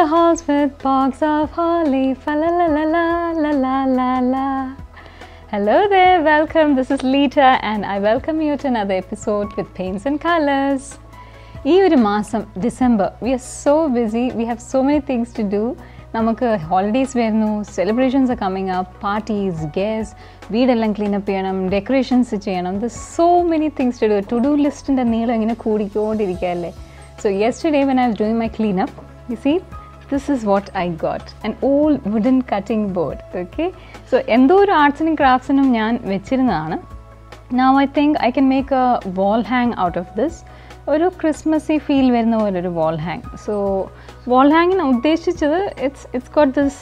the halls with box of holly. Fa la la la la la la la la. Hello there, welcome. This is Lita, and I welcome you to another episode with Paints and Colors. ഈ ഒരു മാസം December we are so busy we have so many things to do നമുക്ക് holidays വരുന്നു celebrations coming up parties guests വീടെല്ലാം cleanup ചെയ്യണം decorations ചെയ്യണം the so many things to do to do ലിസ്റ്റിന്റെ നീളം ഇങ്ങനെ കൂടിക്കൊണ്ടിരിക്കുകയല്ലേ so yesterday when I doing my cleanup you see this is what I got an all wooden cutting board okay so എന്തോ ഒരു ആർട്സിനും ക്രാഫ്റ്റ്സിനും ഞാൻ വെച്ചിരുന്നതാണ്. Now I think I can make a wall hang out of this ഒരു ക്രിസ്മസി feel വരുന്ന പോലെ ഒരു wall hang so wall ഹാങ്ങിന് ഉദ്ദേശിച്ചത് ഇറ്റ്സ് ഇറ്റ്സ് ഗോട്ട് ദിസ്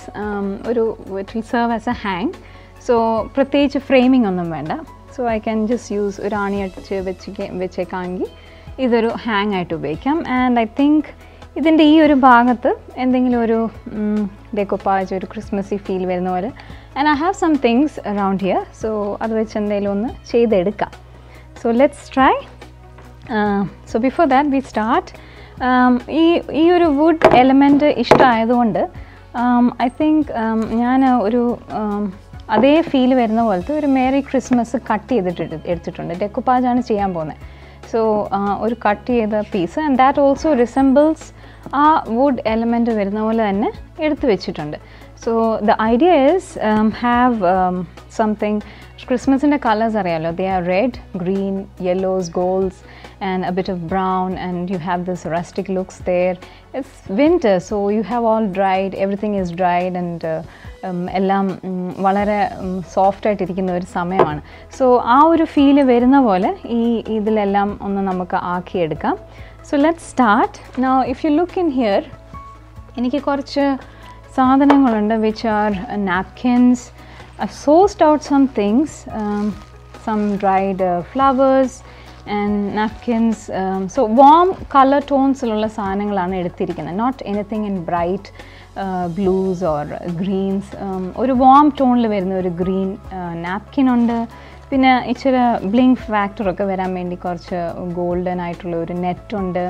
ഒരു it will serve as a hang so പ്രത്യേകിച്ച് ഫ്രെയിമിംഗ് ഒന്നും വേണ്ട. So I can just use ഒരു ആണി അടിച്ച് വെച്ച് വെച്ചേക്കാമെങ്കിൽ ഇതൊരു ഹാങ് ആയിട്ട് ഉപയോഗിക്കാം. ആൻഡ് ഐ തിങ്ക് ഇതിന്റെ ഈ ഒരു ഭാഗത്ത് എന്തെങ്കിലും ഒരു ഡെക്കോപ്പാജ് ഒരു ക്രിസ്മസി ഫീൽ വരുന്ന പോലെ. And I have some things around here so അത് വെച്ച് എന്തെങ്കിലും ഒന്ന് ചെയ്തെടുക്കാം. So let's try so before that we start ഈ ഈ ഒരു വുഡ് എലമെന്റ് ഇഷ്ടമായതുകൊണ്ട് ഐ തിങ്ക് ഞാൻ ഒരു അതേ ഫീൽ വരുന്ന പോലത്തെ ഒരു മേരി ക്രിസ്മസ് കട്ട് ചെയ്തിട്ട് എടുത്തിട്ടുണ്ട്. ഡെക്കുപ്പാജാണ് ചെയ്യാൻ പോകുന്നത്. സോ ഒരു കട്ട് ചെയ്ത piece and that also resembles ആ വുഡ് എലമെന്റ് വരുന്ന പോലെ തന്നെ എടുത്തു വെച്ചിട്ടുണ്ട്. So the idea is have something ക്രിസ്മസിന്റെ കളേഴ്സ് അറിയാമല്ലോ they are red green yellows golds and a bit of brown and you have this rustic looks there it's winter so you have all dried everything is dried and എല്ലാം വളരെ soft ആയിട്ടിരിക്കുന്ന ഒരു സമയമാണ്. So ആ ഒരു feel വരുന്ന പോലെ ഈ ഇതിലെല്ലാം ഒന്ന് നമുക്ക് ആക്കിയെടുക്കാം. So let start now if you look in here എനിക്ക് കുറച്ച് സാധനങ്ങളുണ്ട് which are napkins sourced out some things some dried flowers and napkins so warm colour ടോൺസിലുള്ള സാധനങ്ങളാണ് എടുത്തിരിക്കുന്നത്. Not anything in bright blues or greens ഒരു warm ടോണിൽ വരുന്ന ഒരു green napkin ഉണ്ട്. പിന്നെ ഇച്ചിരി ബ്ലിങ്ക് ഫാക്ടറൊക്കെ വരാൻ വേണ്ടി കുറച്ച് ഗോൾഡൻ ആയിട്ടുള്ള ഒരു നെറ്റ് ഉണ്ട്.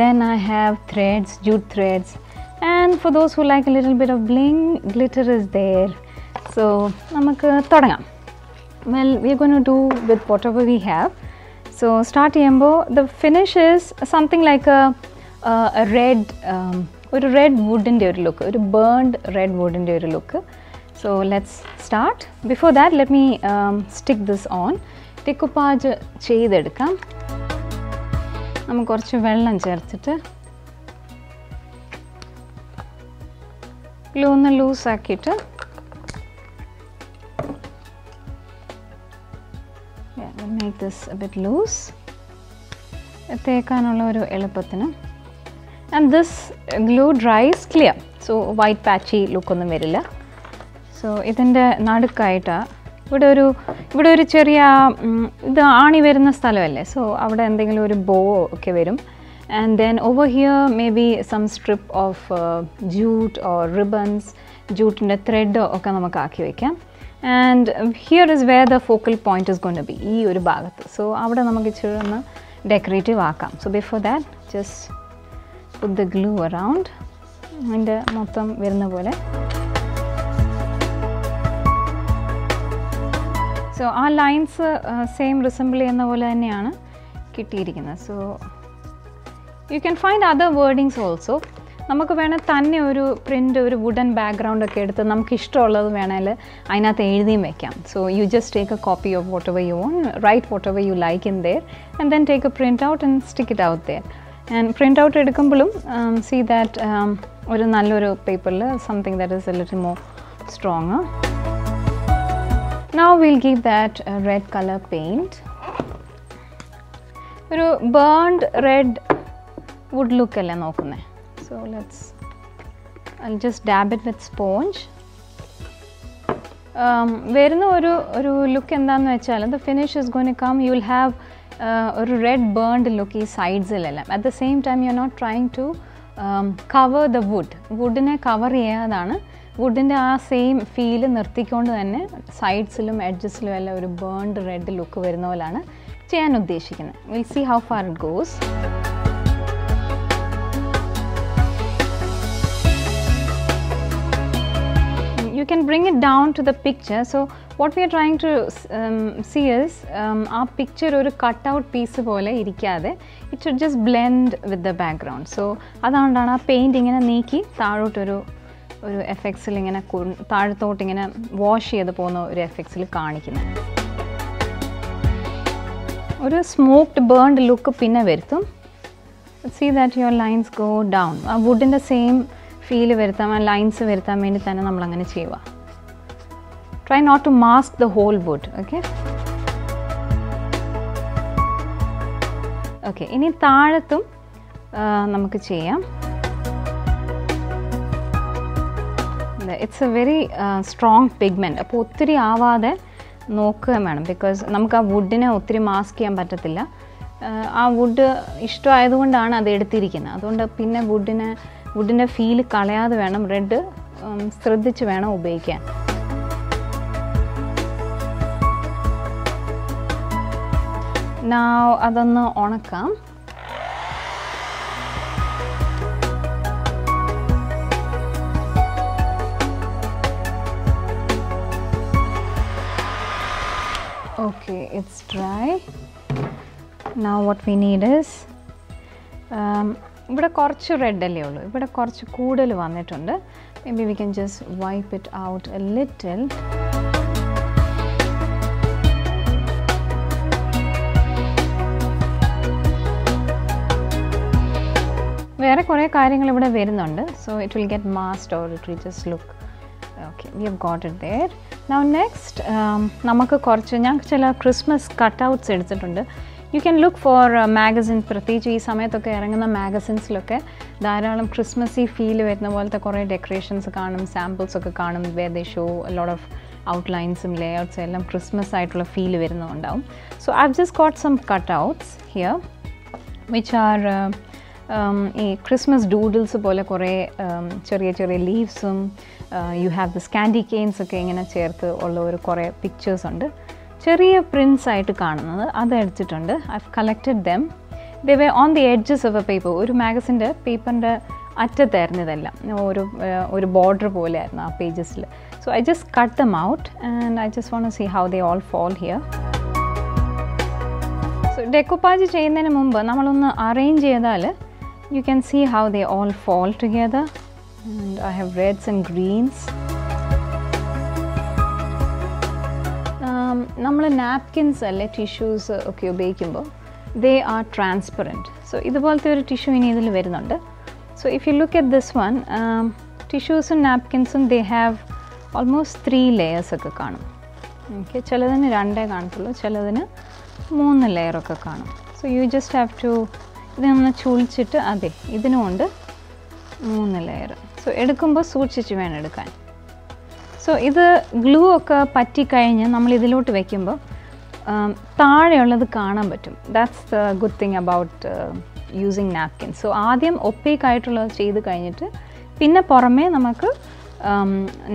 Then I have threads jute threads and for those who like little bit of blink glitter is there so നമുക്ക് തുടങ്ങാം. Well we gonna do with whatever we have so start ചെയ്യുമ്പോൾ the finish is something like red ഒരു red വുഡിന്റെ ഒരു look ഒരു burned red വുഡിന്റെ ഒരു look so start. Before that, let me um, stick this on. Decoupage ചെയ്തെടുക്കാം. നമുക്ക് കുറച്ച് വെള്ളം ചേർത്തിട്ട് ഗ്ലൂ ഒന്ന് ലൂസാക്കിയിട്ട് മേക്ക് ദിസ് ബിറ്റ് ലൂസ് തേക്കാനുള്ള ഒരു എളുപ്പത്തിന്. And this glue dries clear so white patchy ലുക്കൊന്നും വരില്ല. സോ ഇതിന്റെ നടുക്കായിട്ട് ഇവിടെ ഒരു ഇവിടെ ഒരു ചെറിയ ഇത് ആണി വരുന്ന സ്ഥലമല്ലേ? സോ അവിടെ എന്തെങ്കിലും ഒരു ബോ ഒക്കെ വരും. And then over here maybe some strip of jute or ribbons ജൂട്ടിന്റെ thread ഒക്കെ നമുക്ക് ആക്കി വയ്ക്കാം and here is where the focal point is gonna be ഈ ഒരു ഭാഗത്ത്. സോ അവിടെ നമുക്ക് ഇച്ചിരി ഒന്ന് ഡെക്കറേറ്റീവ് ആക്കാം. So before that just put the glue around അതിന്റെ മൊത്തം വരുന്ന പോലെ. സോ ആ ലൈൻസ് സെയിം റിസംബിൾ ചെയ്യുന്ന പോലെ തന്നെയാണ് കിട്ടിയിരിക്കുന്നത്. So you can find other wordings also നമുക്ക് വേണേൽ തന്നെ ഒരു പ്രിന്റ് ഒരു വുഡൻ ബാക്ക്ഗ്രൗണ്ട് ഒക്കെ എടുത്ത് നമുക്ക് ഇഷ്ടമുള്ളത് വേണേൽ അതിനകത്ത് എഴുതിയും വെക്കാം. So you just take a copy of whatever you on write whatever you like in there and then take a print out and stick it out there and print out എടുക്കുമ്പോഴും see that ഒരു നല്ലൊരു പേപ്പറിൽ something that is a little more strong Now we'll give that a red color paint. ഒരു burned red wood look അല്ലേ നോക്കുന്നത് so let's I just dab it with sponge വരുന്ന ഒരു ഒരു ലുക്ക് എന്താണെന്ന് വെച്ചാൽ the finish is gone come you will have ഒരു red burned look ഈ സൈഡ്സിലെല്ലാം at the same time you are not trying to cover the wood വുഡിനെ cover ചെയ്യാതാണ്. വുഡിന്റെ ആ സെയിം ഫീൽ നിർത്തിക്കൊണ്ട് തന്നെ സൈഡ്സിലും എഡ്ജസിലും എല്ലാം ഒരു ബേൺഡ് റെഡ് ലുക്ക് വരുന്ന പോലാണ് ചെയ്യാൻ ഉദ്ദേശിക്കുന്നത്. Will see how far it goes you can bring it down to the picture. So what we are trying to um, see is um, ആ പിക്ചർ ഒരു കട്ട് ഔട്ട് പീസ് പോലെ ഇരിക്കാതെ it should just blend with the background so അതുകൊണ്ടാണ് ആ paint ഇങ്ങനെ നീക്കി താഴോട്ടൊരു ഒരു എഫക്ട്സിൽ ഇങ്ങനെ താഴത്തോട്ട് ഇങ്ങനെ വാഷ് ചെയ്ത് പോകുന്ന ഒരു എഫക്ട്സിൽ കാണിക്കുന്നത് ഒരു സ്മോക്ഡ് ബേൺഡ് ലുക്ക് പിന്നെ വരുത്തും. See that your lines go down ആ വുഡിന്റെ സെയിം ഫീൽ വരുത്താൻ ആ ലൈൻസ് വരുത്താൻ വേണ്ടി തന്നെ നമ്മൾ അങ്ങനെ ചെയ്യുക. Try not to mask the whole wood okay okay ഇനി താഴത്തും നമുക്ക് ചെയ്യാം. It's a very strong pigment അപ്പോൾ ഒത്തിരി ആവാതെ നോക്കുകയും വേണം. ബിക്കോസ് നമുക്ക് ആ വുഡിനെ ഒത്തിരി മാസ്ക് ചെയ്യാൻ പറ്റത്തില്ല. ആ വുഡ് ഇഷ്ടമായതുകൊണ്ടാണ് അത് എടുത്തിരിക്കുന്നത്. അതുകൊണ്ട് പിന്നെ വുഡിനെ വുഡിന്റെ ഫീൽ കളയാതെ വേണം റെഡ് ശ്രദ്ധിച്ച് വേണം ഉപയോഗിക്കാൻ. നാ അതൊന്ന് ഉണക്കാം. Okay, it's dry. Now what we need is um, ഇവിടെ കുറച്ച് റെഡ് അല്ലേ ഉള്ളൂ. ഇവിടെ കുറച്ച് കൂടുതൽ വന്നിട്ടുണ്ട്. Maybe we can just wipe it out a little വേറെ കുറേ കാര്യങ്ങൾ ഇവിടെ വരുന്നുണ്ട്. So it will get messed or it will just look okay we have got it there now next നമുക്ക് കുറച്ച് ഞാൻ ചില ക്രിസ്മസ് കട്ട് ഔട്ട്സ് എടുത്തിട്ടുണ്ട് you can look for magazine പ്രത്യേകിച്ച് ഈ സമയത്തൊക്കെ ഇറങ്ങുന്ന മാഗസിൻസിലൊക്കെ ധാരാളം ക്രിസ്മസി ഫീൽ വരുന്ന പോലത്തെ കുറേ ഡെക്കറേഷൻസ് കാണും സാമ്പിൾസ് ഒക്കെ കാണും way they show lot of ഔട്ട്ലൈൻസും ലേഔട്ട്സും എല്ലാം ക്രിസ്മസ് ആയിട്ടുള്ള feel വരുന്നുണ്ടാവും so I just got some cut outs here which are ഈ ക്രിസ്മസ് ഡൂഡിൽസ് പോലെ കുറേ ചെറിയ ചെറിയ ലീവ്സും you have this Scandi canes ഒക്കെ ഇങ്ങനെ ചേർത്ത് ഉള്ള ഒരു കുറേ പിക്ചേഴ്സ് ഉണ്ട്. ചെറിയ പ്രിൻസ് ആയിട്ട് കാണുന്നത്. അത് എടുത്തിട്ടുണ്ട്. I collected them the way on the edges of a paper ഒരു മാഗസിന്റെ പേപ്പറിന്റെ അറ്റത്തായിരുന്നു ഇതെല്ലാം. ഒരു ഒരു ബോർഡർ പോലെയായിരുന്നു ആ പേജസിൽ so I just cut them out and I just want see how they all fall here so decoupage ചെയ്യുന്നതിന് മുമ്പ് നമ്മളൊന്ന് അറേഞ്ച് ചെയ്താൽ you can see how they all fall together and I have reds and greens നമ്മൾ napkins അല്ലെ tissues ഒക്കെ ഉപയോഗിക്കുമ്പോൾ they R transparent so ഇതുപോലത്തെ ഒരു ടിഷ്യൂ ഇനി ഇതിൽ വരുന്നുണ്ട്. So if you look at this one ടിഷ്യൂസും നാപ്കിൻസും they have almost three layers ഒക്കെ കാണും. ഓക്കെ ചിലതിന് രണ്ടേ കാണത്തുള്ളൂ ചിലതിന് മൂന്ന് ലെയറൊക്കെ കാണും. So you just have to ഇതൊന്ന് ചുളിച്ചിട്ട് അതെ ഇതിനുമുണ്ട് മൂന്ന് ലെയർ സോ എടുക്കുമ്പോൾ സൂക്ഷിച്ച് വേണം എടുക്കാൻ. സോ ഇത് ഗ്ലൂ ഒക്കെ പറ്റിക്കഴിഞ്ഞ് നമ്മൾ ഇതിലോട്ട് വെക്കുമ്പോൾ താഴെയുള്ളത് കാണാൻ പറ്റും. That's the good thing about using napkin so ആദ്യം ഒപ്പേക്കായിട്ടുള്ളത് ചെയ്ത് കഴിഞ്ഞിട്ട് പിന്നെ പുറമേ നമുക്ക്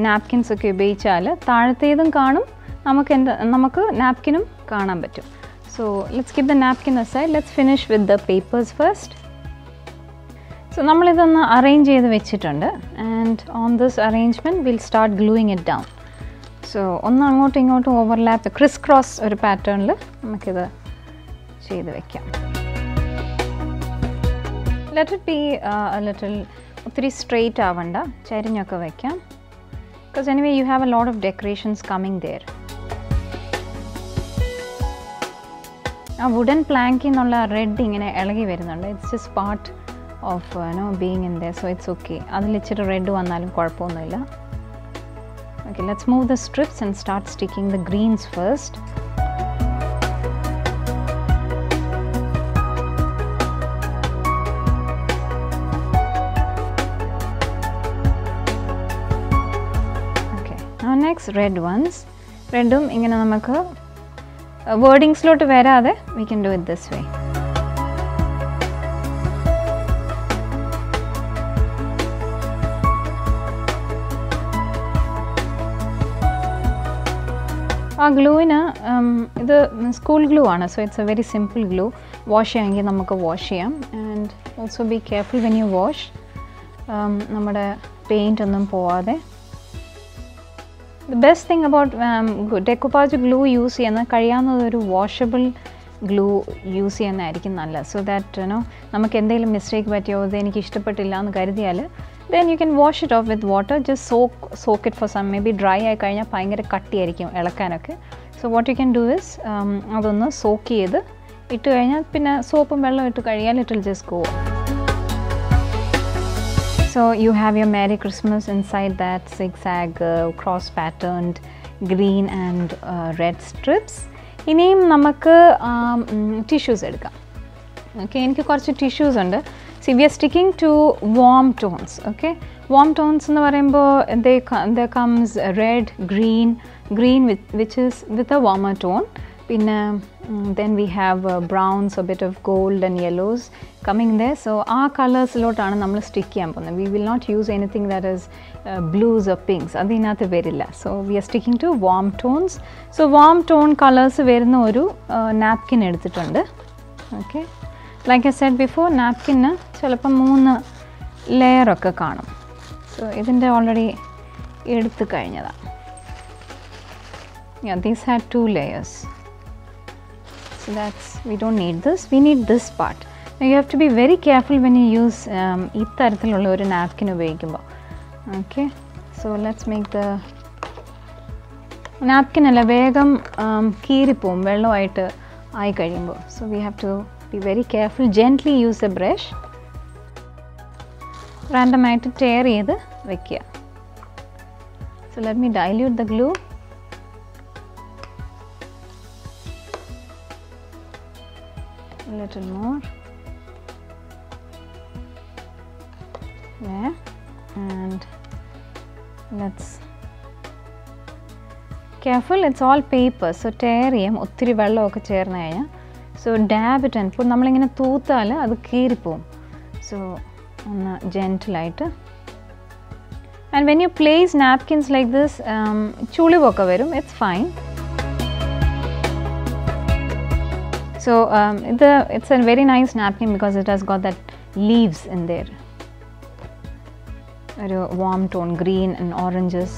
നാപ്കിൻസ് ഒക്കെ ഉപയോഗിച്ചാൽ താഴത്തേതും കാണും. നമുക്ക് എന്താ നമുക്ക് നാപ്കിനും കാണാൻ പറ്റും. So let's keep the napkin aside let's finish with the papers first so നമ്മളിതൊന്ന് അറേഞ്ച് ചെയ്ത് വെച്ചിട്ടുണ്ട്. And on this arrangement will start gluing it down so ഒന്ന് അങ്ങോട്ടും ഇങ്ങോട്ടും ഓവർലാപ്പ് ക്രിസ് ക്രോസ് ഒരു പാറ്റേണിൽ നമുക്കിത് ചെയ്ത് വെക്കാം. ലെറ്റ് ഇറ്റ് ബി ലിറ്റിൽ ഒത്തിരി സ്ട്രെയിറ്റ് ആവണ്ട. ചരിഞ്ഞൊക്കെ വെക്കാം. Because anyway you have a lot of decorations coming there ആ വുഡൻ പ്ലാങ്കിൽ നിന്നുള്ള റെഡ് ഇങ്ങനെ ഇളകി വരുന്നുണ്ട്. It's just part of no being in the so it's okay അതിൽ ഇച്ചിരി റെഡ് വന്നാലും കുഴപ്പമൊന്നുമില്ല. Okay let's move the strips and start sticking the greens first okay next red ones റെഡും ഇങ്ങനെ നമുക്ക് വേർഡിങ്സിലോട്ട് വരാതെ we can do it this way ആ ഗ്ലൂവിന് ഇത് സ്കൂൾ ഗ്ലൂ ആണ് so it's a very simple glue wash ചെയ്യാമെങ്കിൽ നമുക്ക് വാഷ് ചെയ്യാം. And also be careful when you wash നമ്മുടെ പെയിന്റ് ഒന്നും പോവാതെ best thing about decoupage glue use ചെയ്യുന്ന കഴിയാവുന്നത് ഒരു വാഷബിൾ ഗ്ലൂ യൂസ് ചെയ്യുന്നതായിരിക്കും നല്ലത്. സോ ദാറ്റ് നോ നമുക്ക് എന്തെങ്കിലും മിസ്റ്റേക്ക് പറ്റിയോ ഇത് എനിക്ക് ഇഷ്ടപ്പെട്ടില്ല എന്ന് കരുതിയാൽ then you can wash it off with water just soak soak it for some maybe dry ആയി കഴിഞ്ഞാൽ ഭയങ്കര കട്ടിയായിരിക്കും ഇളക്കാനൊക്കെ. So what you can do is അതൊന്ന് സോക്ക് ചെയ്ത് ഇട്ട് കഴിഞ്ഞാൽ പിന്നെ സോപ്പും വെള്ളം ഇട്ട് കഴിയാൽ it will just go So you have your Merry Christmas inside that zigzag uh, cross patterned green and uh, red strips. ഇനിയും നമുക്ക് ടിഷ്യൂസ് എടുക്കാം. ഓക്കെ എനിക്ക് കുറച്ച് ടിഷ്യൂസ് ഉണ്ട്. See we are sticking to warm tones okay warm tones എന്ന് പറയുമ്പോൾ they the comes red green green with which is with a warmer tone പിന്നെ then we have browns bit of gold and yellows coming they so ആ കളേഴ്സിലോട്ടാണ് നമ്മൾ stick ചെയ്യാൻ പോകുന്നത്. We will not use anything that is blues or pinks അതിനകത്ത് വരില്ല. So we are sticking to warm tones so warm tone colours വരുന്ന ഒരു napkin എടുത്തിട്ടുണ്ട്. Okay like a set before napkin ചിലപ്പം മൂന്ന് ലെയറൊക്കെ കാണും. സോ ഇതിന്റെ ഓൾറെഡി എടുത്തു കഴിഞ്ഞതാണ് yeah had two layers. So that's we don't need this. We need this part. Now you have to be very careful when you use um, ഇത്തരത്തിലുള്ള ഒരു napkin ഉപയോഗിക്കുമ്പോൾ okay so let's make the napkin അല്ല വേഗം കീറിപ്പോവും വെള്ളമായിട്ട് ആയി കഴിയുമ്പോൾ so we have to be very careful gently use a brush റാൻഡമായിട്ട് tear ചെയ്ത് വെക്കുക. So let me dilute the glue a little more. There. And let's careful it's all paper. So tear ചെയ്യും ഒത്തിരി വെള്ളമൊക്കെ ചേർന്ന് കഴിഞ്ഞാൽ സോ ഡാബ് ഇറ്റ് ഇപ്പോൾ നമ്മളിങ്ങനെ തൂത്താൽ അത് കീറിപ്പോവും സോ ഒന്ന് ജെന്റിലായിട്ട് and when you place napkins like this ചുളിവൊക്കെ വരും it's fine So um, the, it's a very nice napkin because it has got that leaves in there. A warm tone, green and oranges.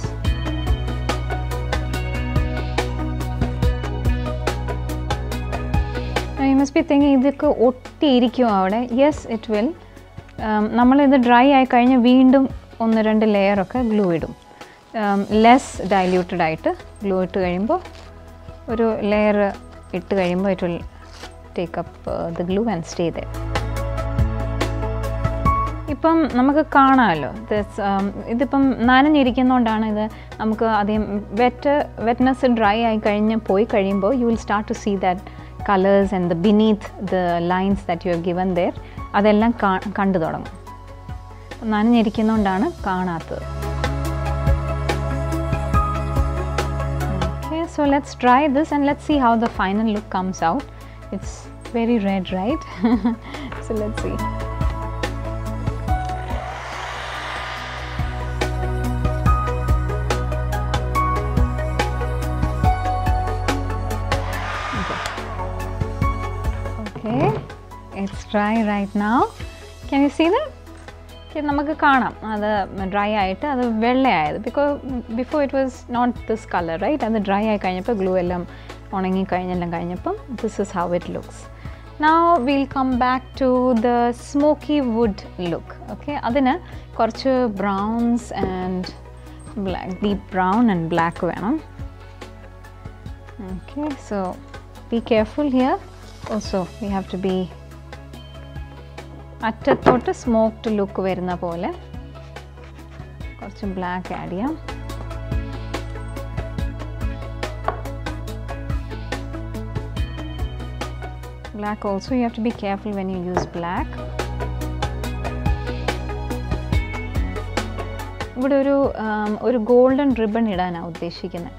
Now you must be thinking ഇതൊക്കെ ഒട്ടിയിരിക്കും അവിടെ yes it will നമ്മളിത് dry ആയി കഴിഞ്ഞ് വീണ്ടും ഒന്ന് രണ്ട് ലെയറൊക്കെ ഗ്ലൂ ഇടും ലെസ് ഡൈല്യൂട്ടഡ് ആയിട്ട് ഗ്ലൂ ഇട്ട് കഴിയുമ്പോൾ ഒരു ലെയർ ഇട്ട് കഴിയുമ്പോൾ it will take uh, the glue and stay there. ഇപ്പം നമുക്ക് കാണാമല്ലോ ഇതിപ്പം നനഞ്ഞിരിക്കുന്നതുകൊണ്ടാണ് ഇത് നമുക്ക് ആദ്യം വെറ്റ് വെറ്റ്നസ് ഡ്രൈ ആയി കഴിഞ്ഞ് പോയി കഴിയുമ്പോൾ you will start to see that colours and the beneath the lines that you have given there അതെല്ലാം കണ്ടു തുടങ്ങും നനഞ്ഞിരിക്കുന്നതുകൊണ്ടാണ് കാണാത്തത് so let's try this and let's see how the final look comes out. It's very red, right? so let's see. Okay, it's dry right now. Can you see that? നമുക്ക് കാണാം അത് dry ആയിട്ട് അത് വെള്ളയായത് because before it was not this colour right അത് dry ആയി കഴിഞ്ഞപ്പോൾ glue എല്ലാം ഉണങ്ങി കഴിഞ്ഞെല്ലാം കഴിഞ്ഞപ്പം this is how it looks now will come back to the smoky wood look okay അതിന് കുറച്ച് browns and black deep brown and black വേണം. Okay so be careful here also we have to be അറ്റത്തോട്ട് smoked look വരുന്ന പോലെ. കുറച്ച് black add ചെയ്യാം. Black also. You have to be careful when you use black. ഇവിടെ ഒരു ഒരു golden ribbon ഇടാനാണ് ഉദ്ദേശിക്കുന്നത്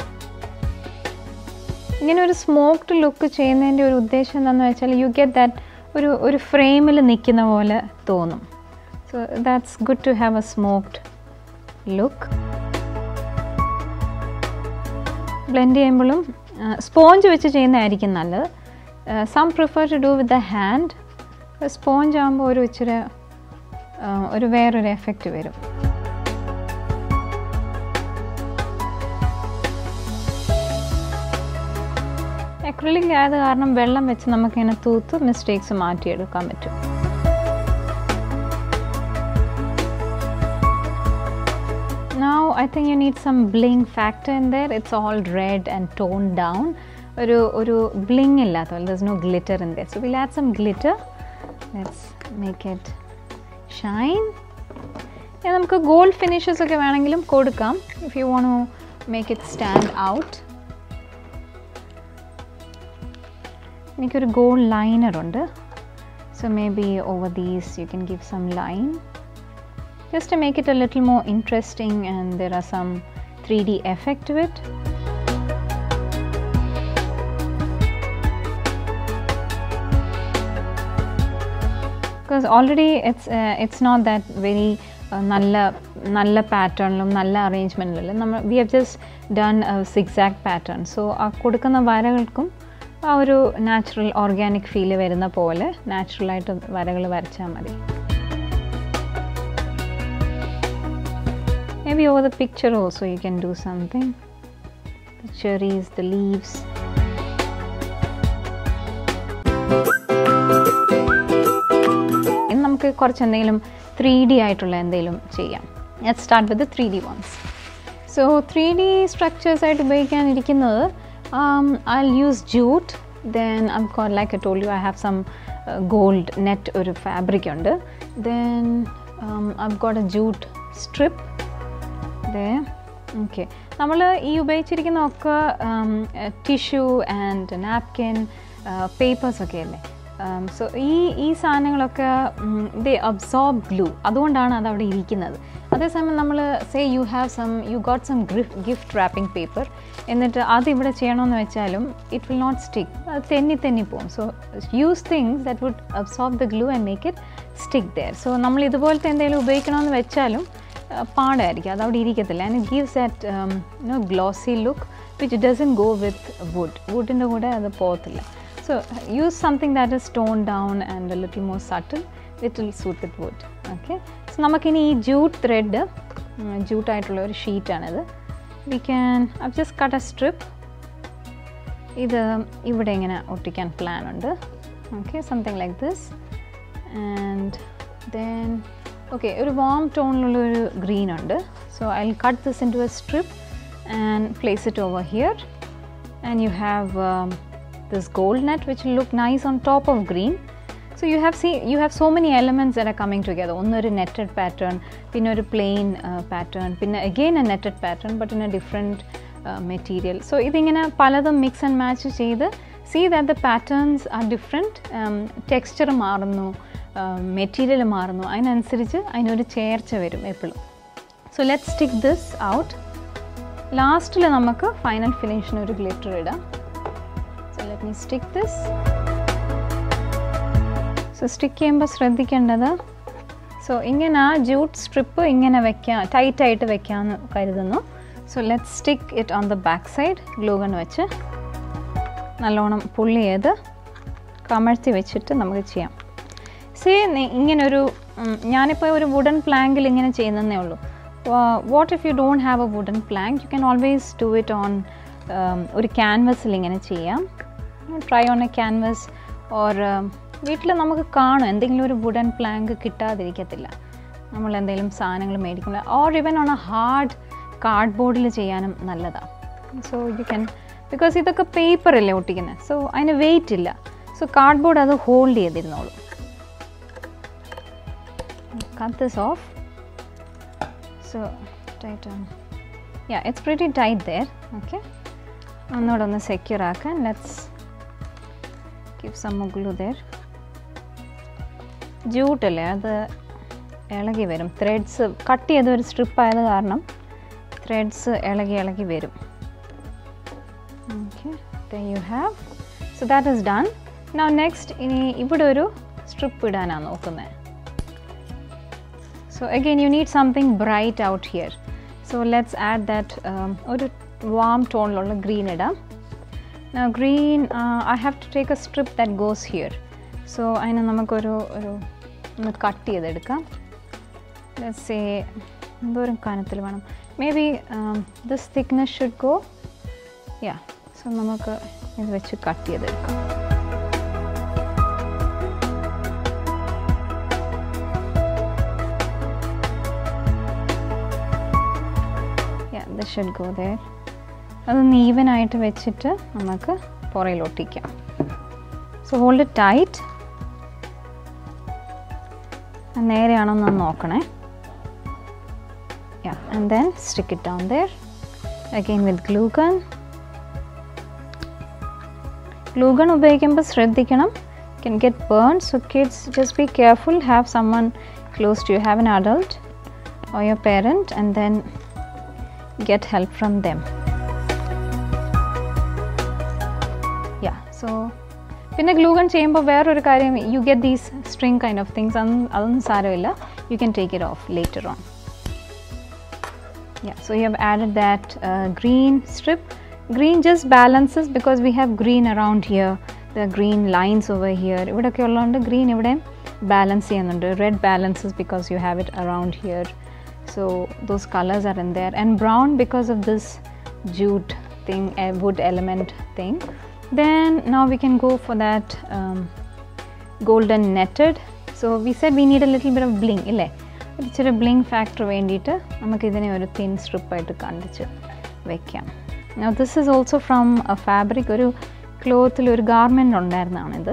ഇങ്ങനെ ഒരു സ്മോക്ഡ് ലുക്ക് ചെയ്യുന്നതിന്റെ ഒരു ഉദ്ദേശം എന്താണെന്ന് വെച്ചാൽ യു ഗെറ്റ് ദാറ്റ് ഒരു ഒരു ഫ്രെയിമിൽ നിൽക്കുന്ന പോലെ തോന്നും. So that's good to have a smoked look blend ചെയ്യുമ്പോഴും സ്പോഞ്ച് വെച്ച് ചെയ്യുന്നതായിരിക്കും നല്ലത്. Some prefer to do with the hand sponge ആകുമ്പോൾ ഒരു ഇച്ചിരി uh, ഒരു വേറൊരു എഫക്റ്റ് വരും അക്രിലിക് ആയത് കാരണം വെള്ളം വെച്ച് നമുക്കിങ്ങനെ തൂത്ത് മിസ്റ്റേക്സ് മാറ്റിയെടുക്കാൻ പറ്റും Now I think you need some bling factor in there. It's all red and toned down. ഒരു ഒരു ബ്ലിങ് ഇല്ലാത്ത പോലെ does no glitter in there so will add some glitter let's make it shine നമുക്ക് gold finishes ഒക്കെ വേണമെങ്കിലും കൊടുക്കാം. If you want make it stand out എനിക്കൊരു gold liner ഉണ്ട്. So maybe over these you can give some line just to make it a little more interesting and there are some 3D effect to it. Because already it's it's not that very നല്ല നല്ല പാറ്റേണിലും നല്ല അറേഞ്ച്മെന്റിലും നമ്മൾ we have just done zigzagged pattern so ആ കൊടുക്കുന്ന വരകൾക്കും ആ ഒരു നാച്ചുറൽ ഓർഗാനിക് ഫീൽ വരുന്ന പോലെ നാച്ചുറലായിട്ട് വരകൾ വരച്ചാൽ മതി Maybe over the picture also you can do something. The cherries, the leaves. കുറച്ച് എന്തെങ്കിലും ത്രീ ഡി ആയിട്ടുള്ള എന്തെങ്കിലും ചെയ്യാം. Let start with three D ones so three D structures ആയിട്ട് ഉപയോഗിക്കാനിരിക്കുന്നത് I use jute then I call like a tulle you I have some gold net ഒരു fabric ഉണ്ട്. Then I got a jute strip they okay നമ്മൾ ഈ ഉപയോഗിച്ചിരിക്കുന്ന ഒക്കെ tissue and napkin papers ഒക്കെ അല്ലേ? So ഈ ഈ സാധനങ്ങളൊക്കെ ദേ അബ്സോർബ് ഗ്ലൂ അതുകൊണ്ടാണ് അത് അവിടെ ഇരിക്കുന്നത്. അതേസമയം നമ്മൾ say you have some you got some gift gift wrapping paper എന്നിട്ട് അത് ഇവിടെ ചെയ്യണമെന്ന് വെച്ചാലും ഇറ്റ് വിൽ നോട്ട് സ്റ്റിക്ക് അത് തെന്നി തെന്നി പോകും so use things that would absorb the glue and make it stick there so നമ്മൾ ഇതുപോലത്തെ എന്തെങ്കിലും ഉപയോഗിക്കണമെന്ന് വെച്ചാലും പാടായിരിക്കും. അത് അവിടെ ഇരിക്കത്തില്ല and it gives that no glossy look which doesn't go with wood വുഡിന്റെ കൂടെ അത് പോകത്തില്ല. So use something that is stone down and little more subtle it will suit with wood okay so നമുക്കിനി ഈ ജൂട്ട് ത്രെഡ് ജൂട്ടായിട്ടുള്ള ഒരു ഷീറ്റാണിത് we can I just cut a strip ഇത് ഇവിടെ ഇങ്ങനെ ഒട്ടിക്കാൻ പ്ലാൻ ഉണ്ട്. Okay something like this and then okay ഒരു വാം ടോണിലുള്ള ഒരു ഗ്രീൻ ഉണ്ട്. So I cut this into a strip and place it over here and you have this gold net which look nice on top of green so you have see you have so many elements are coming together ഒന്നൊരു netted pattern പിന്നെ ഒരു plain pattern പിന്നെ again a netted pattern but in a different material so ഇതിങ്ങനെ പലതും mix and match ചെയ്ത് see that the patterns are different texture മാറുന്നു material മാറുന്നു. അതിനനുസരിച്ച് അതിനൊരു ചേർച്ച വരും എപ്പോഴും so let stick this out ലാസ്റ്റിൽ നമുക്ക് ഫൈനൽ ഫിനിഷിന് ഒരു ഗ്ലിറ്റർ ഇടാം. So me stick this. So stick ചെയ്യുമ്പോൾ ശ്രദ്ധിക്കേണ്ടത് സോ ഇങ്ങനെ ആ ജൂട്ട് സ്ട്രിപ്പ് ഇങ്ങനെ വെക്കാം ടൈറ്റായിട്ട് വെക്കാമെന്ന് കരുതുന്നു. So let stick it on the back side glue gun വെച്ച് നല്ലോണം പുള്ളി ചെയ്ത് കമഴ്ത്തി വെച്ചിട്ട് നമുക്ക് ചെയ്യാം. സേ ഇങ്ങനൊരു ഞാനിപ്പോൾ ഒരു വുഡൻ പ്ലാങ്കിൽ ഇങ്ങനെ ചെയ്യുന്നതേ ഉള്ളൂ. What if you don't have a wooden plank you can always do it on ഒരു ക്യാൻവസിൽ ഇങ്ങനെ ചെയ്യാം. Try on a canvas or വീട്ടിൽ നമുക്ക് കാണും. എന്തെങ്കിലും ഒരു വുഡൻ പ്ലാങ്ക് കിട്ടാതിരിക്കത്തില്ല. നമ്മൾ എന്തെങ്കിലും സാധനങ്ങൾ മേടിക്കുമ്പോൾ or even on a hard കാർഡ്ബോർഡിൽ ചെയ്യാനും നല്ലതാണ് സോ യു ക്യാൻ ബിക്കോസ് ഇതൊക്കെ പേപ്പറല്ലേ ഒട്ടിക്കുന്നത് സോ അതിന് വെയിറ്റ് ഇല്ല. സോ കാർഡ്ബോർഡ് അത് ഹോൾഡ് ചെയ്തിരുന്നോളൂ. Cut this off. So tight on. Yeah it's pretty tight there. Okay. ഒന്നുകൂടെ ഒന്ന് സെക്യൂർ ആക്കാൻ. Let's give some more glue there ജൂട്ടല്ലേ അത് ഇളകി വരും. ത്രെഡ്സ് കട്ട് ചെയ്ത ഒരു സ്ട്രിപ്പ് ആയത് കാരണം ത്രെഡ്സ് ഇളകി ഇളകി വരും. Okay you have so that is done now next ഇനി ഇവിടെ ഒരു സ്ട്രിപ്പ് ഇടാനാണ് നോക്കുന്നത് So again you need something bright out here. So let's add that um, ഒരു warm ടോണിലുള്ള ഗ്രീൻ ഇടാം. Now green uh, I have to take a strip that goes here. So അതിന് നമുക്കൊരു ഒരു ഒന്ന് കട്ട് ചെയ്തെടുക്കാം. സേ എന്തോരം കനത്തിൽ വേണം. Maybe this thickness should go yeah so നമുക്ക് ഇത് വെച്ച് കട്ട് ചെയ്തെടുക്കാം. Yeah, this should go there. അതൊന്ന് നീവനായിട്ട് വെച്ചിട്ട് നമുക്ക് പുറയിലൊട്ടിക്കാം. സോ ഹോൾഡ് ടൈറ്റ് നേരെയാണോ എന്ന് നോക്കണേ. And then stick it down there again with glue gun gun glue gun ഉപയോഗിക്കുമ്പോൾ ശ്രദ്ധിക്കണം. Can get burn so kids just be careful have someone close to you have an adult or your parent and then get help from them. പിന്നെ glue gun ചെയ്യുമ്പോൾ വേറൊരു കാര്യം you get these string kind of things അതൊന്നും അതൊന്നും സാരമില്ല you can take it off later on yeah so you have added that uh, green strip green just balances because we have green around here the green lines over here ഇവിടെയൊക്കെ ഉള്ളതുകൊണ്ട് green ഇവിടെ balance ചെയ്യുന്നുണ്ട് red balances because you have it around here so those colours are in there and brown because of this jute thing a wood element thing Then now we can go for that um, golden netted so we said we need a little bit of bling ഇല്ലേ ഒരു ഇച്ചിരി bling factor വേണ്ടിയിട്ട് നമുക്കിതിനെ ഒരു thin സ്ട്രിപ്പായിട്ട് കണ്ടിച്ച് വെക്കാം Now this is also from a fabric ഒരു ക്ലോത്തിൽ ഒരു ഗാർമെന്റ് ഉണ്ടായിരുന്നതാണിത്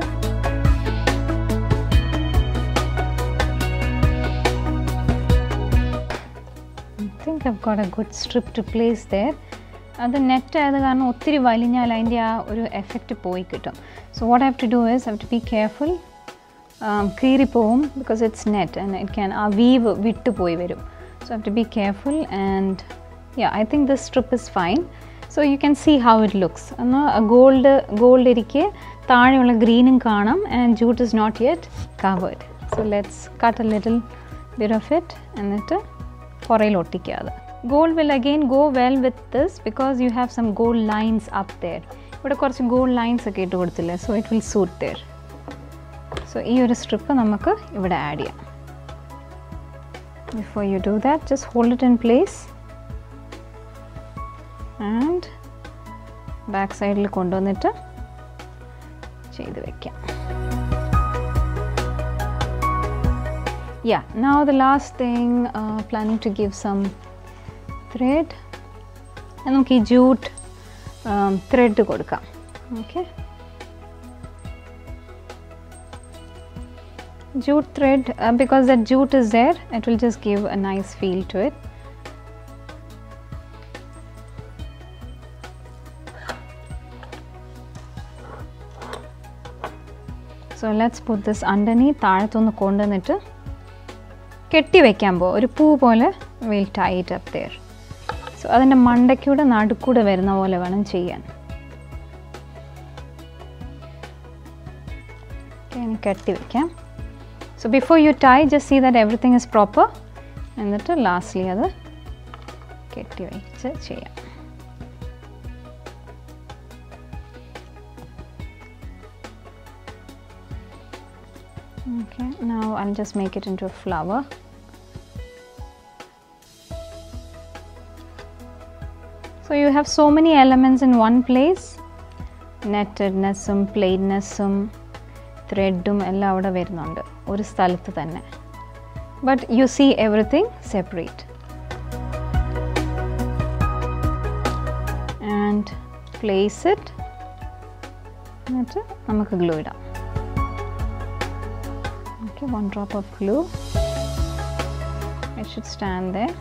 I think I've got a good strip to place there. അത് നെറ്റ് ആയത് കാരണം ഒത്തിരി വലിഞ്ഞാൽ അതിന്റെ ആ ഒരു എഫക്റ്റ് പോയി കിട്ടും. So what have to do is have to be careful കീറിപ്പോവും because it's net and it can ആ വീവ് വിട്ടു പോയി വരും. So have to be careful and yeah I think this strip is fine so you can see how it looks എന്നാൽ gold gold ഇരിക്കെ താഴെയുള്ള ഗ്രീനും കാണാം and jute is not yet covered so let's cut a little bit off it എന്നിട്ട് പുറയിൽ ഒട്ടിക്കാതെ gold will again go well with this because you have some gold lines up there ഇവിടെ കുറച്ച് gold lines ഒക്കെ ഇട്ട് കൊടുത്തില്ലേ? So it will suit there so ഈ ഒരു strip നമുക്ക് ഇവിടെ ആഡ് ചെയ്യാം. Before you do that just hold it in place and back സൈഡിൽ കൊണ്ടുവന്നിട്ട് ചെയ്ത് വയ്ക്കാം yeah now the last thing uh, planning to give some thread നമുക്ക് ഈ ജൂട്ട് ത്രെഡ് കൊടുക്കാം okay jute thread uh, because that jute is there it will just give a nice feel to it so let's put this underneath താഴത്തൊന്ന് കൊണ്ടുവന്നിട്ട് കെട്ടി വെക്കാൻ പോകും ഒരു പൂ പോലെ will tight up there so അതിന്റെ മണ്ടയ്ക്കൂടെ നടുക്കൂടെ വരുന്ന പോലെ വേണം ചെയ്യാൻ. കെട്ടി വയ്ക്കാം so before you tie just see that everything is proper എന്നിട്ട് ലാസ്റ്റ്ലി അത് കെട്ടി വെച്ച് ചെയ്യാം. Okay now I'll just make it into a flower. so you have so many elements in one place nettednessum plaidnessum ത്രെഡും എല്ലാം അവിടെ വരുന്നുണ്ട് ഒരു സ്ഥലത്ത് തന്നെ but you see everything separate and place it എന്നിട്ട് നമുക്ക് ഗ്ലൂ ഇടാം okay one drop of glue it should stand there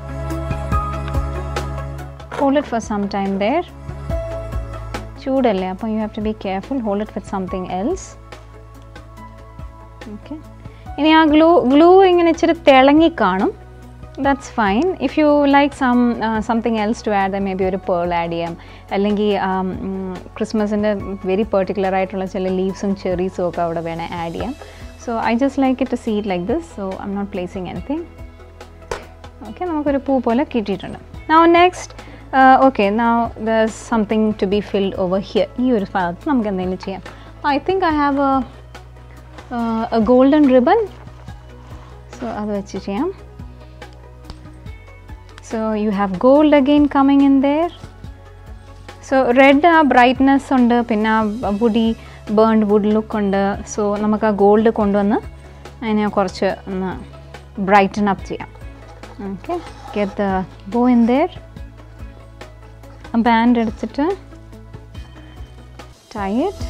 Hold it for some time there. ചൂടല്ലേ? അപ്പോൾ you have to be careful hold it with something else okay ഇനി ആ glue glue ഇങ്ങനെ ഇച്ചിരി തിളങ്ങി കാണും. That's fine if you like some something else to add maybe ഒരു pearl add ചെയ്യാം അല്ലെങ്കിൽ ക്രിസ്മസിന്റെ വെരി പെർട്ടിക്കുലർ ആയിട്ടുള്ള ചില ലീവ്സും ചെറീസും ഒക്കെ അവിടെ വേണേൽ ആഡ് ചെയ്യാം. So I just like it to see it like this. So I'm not placing anything. Okay, നമുക്കൊരു പൂ പോലെ കിട്ടിയിട്ടുണ്ട്. Now next, uh, okay, now something to be filled over here. ഈ ഒരു ഭാഗത്ത് നമുക്ക് എന്തെങ്കിലും ചെയ്യാം I think I have a, golden ribbon. So അത് വെച്ച് ചെയ്യാം so you have gold again coming in. So so red ആ ബ്രൈറ്റ്നെസ് ഉണ്ട് പിന്നെ ആ വുഡി ബേൺഡ് വുഡ് ലുക്ക് ഉണ്ട് സോ നമുക്ക് ആ ഗോൾഡ് കൊണ്ടുവന്ന് അതിനെ കുറച്ച് ഒന്ന് ബ്രൈറ്റൻ അപ്പ് ചെയ്യാം okay get the bow in there band എടുത്തിട്ട് ടൈറ്റ്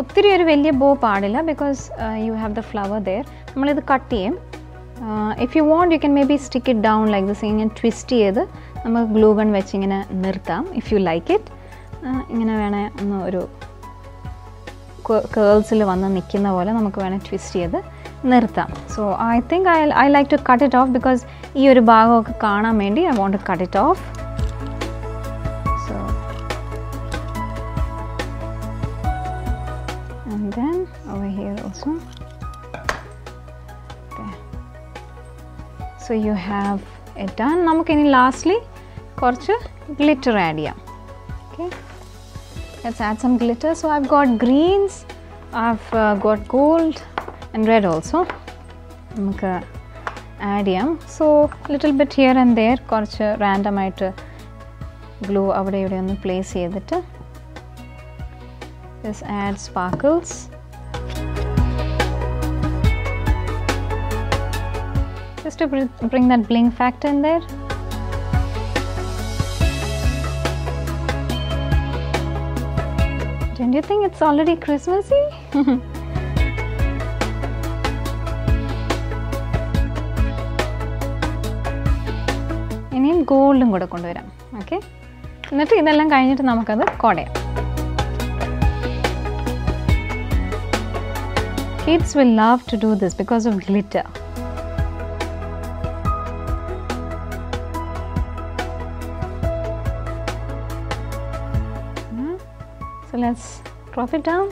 ഒത്തിരി ഒരു വലിയ ബോ പാടില്ല because you have the flower there നമ്മളിത് കട്ട് ചെയ്യും. If you want you can maybe stick it down like this ഇങ്ങനെ ട്വിസ്റ്റ് ചെയ്ത് നമുക്ക് ഗ്ലൂ ഗൺ വെച്ച് ഇങ്ങനെ നിർത്താം ഇഫ് യു ലൈക്ക് ഇറ്റ് ഇങ്ങനെ വേണേൽ ഒന്ന് ഒരു കേൾസിൽ വന്ന് നിൽക്കുന്ന പോലെ നമുക്ക് വേണേൽ ട്വിസ്റ്റ് ചെയ്ത് നിർത്താം. So I think I I like to cut it off because ഈ ഒരു ഭാഗമൊക്കെ കാണാൻ വേണ്ടി I want cut it off so so you have it done. നമുക്കിനി ലാസ്റ്റ്ലി കുറച്ച് ഗ്ലിറ്റർ ആഡ് ചെയ്യാം. Okay. let's add some glitter so I've got greens I've uh, got gold and red also നമുക്ക് add ചെയ്യാം so little bit here and there കുറച്ച് random ആയിട്ട് glue അവിടെ ഇവിടെ ഒന്ന് പ്ലേസ് ചെയ്തിട്ട് Just add sparkles. Just to br- bring that bling factor in there. Don't you think it's already Christmassy? ഇനിയും ഗോൾഡും കൂടെ കൊണ്ടുവരാം ഓക്കെ എന്നിട്ട് ഇതെല്ലാം കഴിഞ്ഞിട്ട് നമുക്കത് കുടയാം Kids will love to do this because of glitter. drop it down.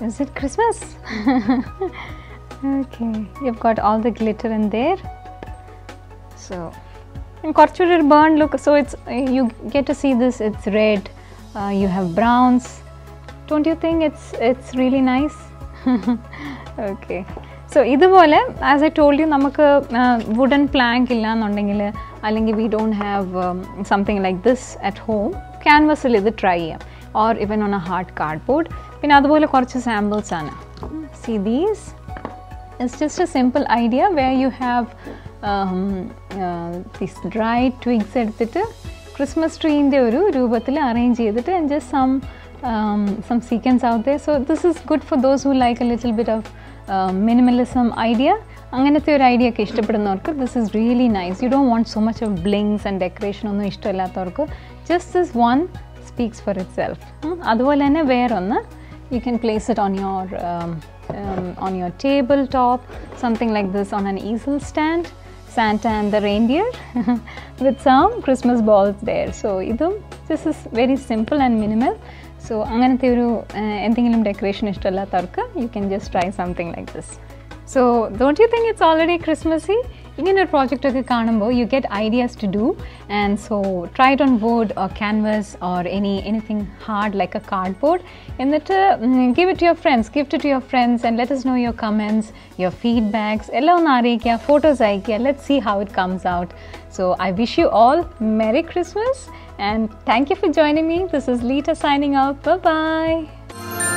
Is it Christmas? okay, you've got all the glitter in there. So, and കുറച്ചൊരു ഒരു burn look, so it's you get to see this. It's red. Uh, you have browns. don't you think it's it's really nice okay so ഇതുപോലെ as I told you നമുക്ക് wooden plank ഇല്ല എന്നുണ്ടെങ്കിൽ അല്ലെങ്കിൽ we don't have something like this at home ക്യാൻവസിൽ ഇത് try ചെയ്യാം. Or even on a hard cardboard പിന്നെ അതുപോലെ കുറച്ച് സാമ്പിൾസ് ആണ്. See these it's just a simple idea where you have this dry twigs എടുത്തിട്ട് ക്രിസ്മസ് ട്രീന്റെ ഒരു രൂപത്തിൽ അറേഞ്ച് ചെയ്തിട്ട് and just some some some ആവത്തെ this is good for those who like a little bit of uh, minimalism idea. അങ്ങനത്തെ ഒരു idea ഒക്കെ ഇഷ്ടപ്പെടുന്നവർക്ക് this is really nice you don't want so much of blings and decoration ഒന്നും ഇഷ്ടമില്ലാത്തവർക്ക് just this one speaks for itself അതുപോലെ തന്നെ വേറൊന്ന് you can place it on your on your table top something like this on an easel stand Santa and the reindeer with some Christmas balls there. So ഇതും this is very simple and minimal so അങ്ങനത്തെ ഒരു എന്തെങ്കിലും decoration ഇഷ്ടമല്ലാത്തവർക്ക് you can just try something like this so don't you think it's already Christmassy ഇങ്ങനെ ഒരു project ഒക്കെ കാണുമ്പോൾ you get ideas to do and so try it on wood or canvas or any anything hard like a cardboard എന്നിട്ട് give it your friends gift to your friends and let us know your comments your feedbacks എല്ലാം ഒന്ന് അറിയിക്കുക photos അയക്കുക let see how it comes out so I wish you all merry Christmas and thank you for joining me. This is Lita signing out. Bye bye.